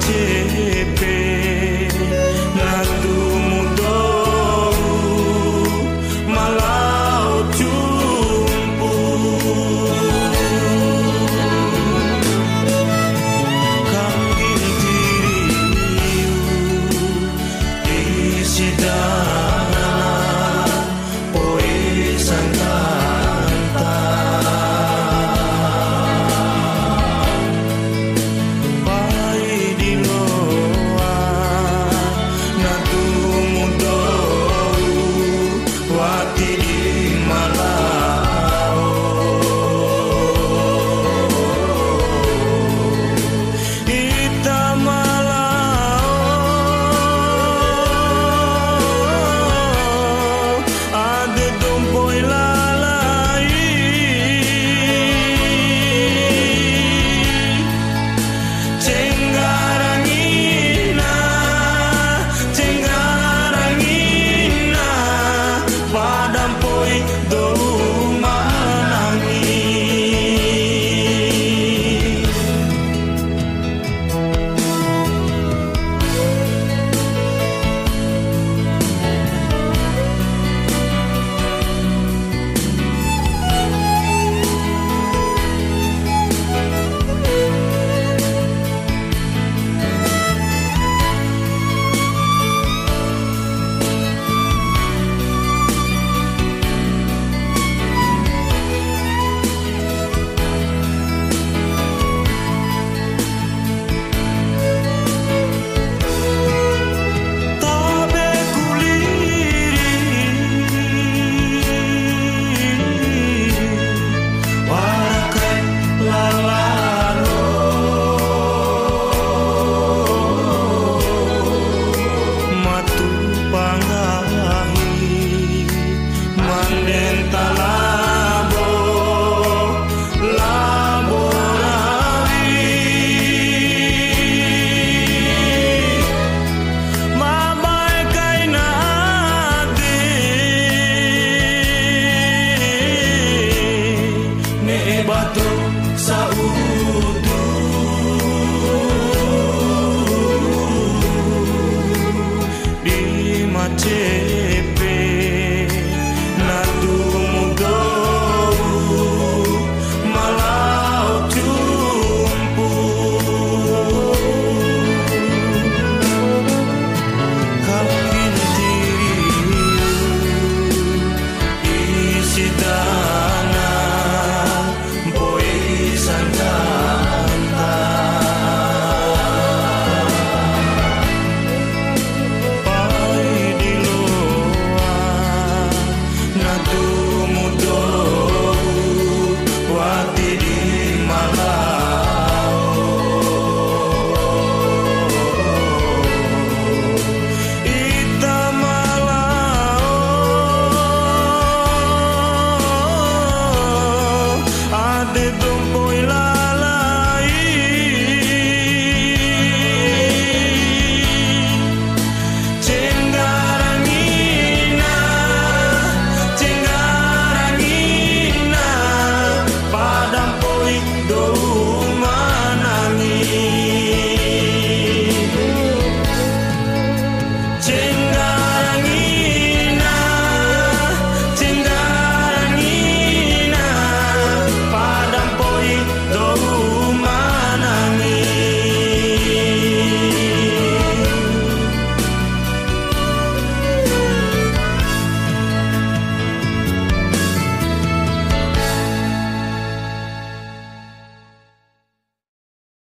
解